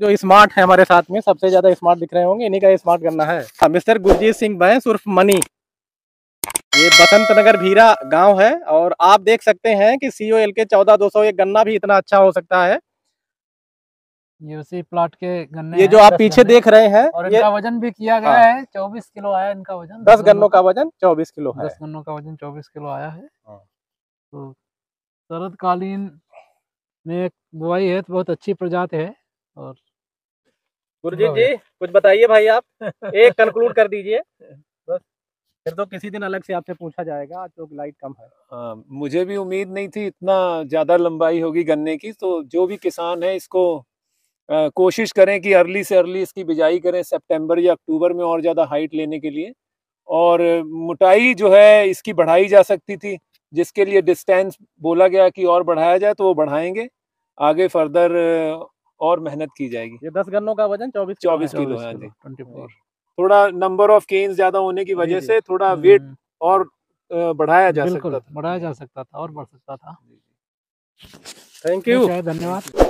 जो स्मार्ट है हमारे साथ में सबसे ज़्यादा स्मार्ट दिख रहे होंगे। इन्हीं का स्मार्ट करना है। हाँ, मिस्टर गुरजीत सिंह बैंस उर्फ़ मनी। ये बसंत नगर भीरा गाँव है और आप देख सकते हैं कि सी ओ एल के चौदह दो सौ गन्ना भी इतना अच्छा हो सकता है। ये उसी प्लाट के गन्ने ये जो आप पीछे देख रहे हैं और ये इनका वज़न भी किया गया हाँ। है चौबीस किलो आया इनका वज़न। दस गन्नों का वज़न चौबीस किलो है। दस गन्नों का वज़न चौबीस किलो आया है। हाँ। तो शरदकालीन में एक बुआई है तो बहुत अच्छी प्रजाति है और गुरजीत जी कुछ बताइए भाई आप एक कंक्लूड कर दीजिए। बस फिर तो किसी दिन अलग से आपसे पूछा जाएगा आज तो लाइट कम है। हाँ, मुझे भी उम्मीद नहीं थी इतना ज़्यादा लंबाई होगी गन्ने की तो जो भी किसान है इसको अ, कोशिश करें कि अर्ली से अर्ली इसकी बिजाई करें सितंबर या अक्टूबर में और ज़्यादा हाइट लेने के लिए। और मोटाई जो है इसकी बढ़ाई जा सकती थी जिसके लिए डिस्टेंस बोला गया कि और बढ़ाया जाए तो वो बढ़ाएँगे। आगे फर्दर और मेहनत की जाएगी। ये दस गन्नों का वज़न चौबीस 24 किलो है, जी। थोड़ा नंबर ऑफ़ केन्स ज़्यादा होने की वजह से थोड़ा वेट और बढ़ाया जा हम्म, सकता था। बढ़ाया जा सकता था और बढ़ सकता था। थैंक यू धन्यवाद।